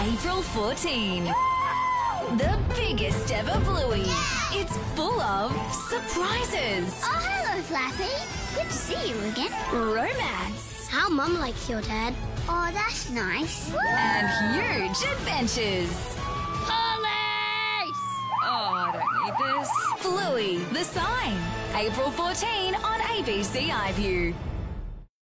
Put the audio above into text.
April 14. The biggest ever Bluey. It's full of surprises, Oh, hello, Flappy. Good to see you again. romance, How Mum likes your dad. Oh, that's nice. and huge adventures. Police! Oh, I don't need this. Bluey, the sign. April 14 on ABC iView.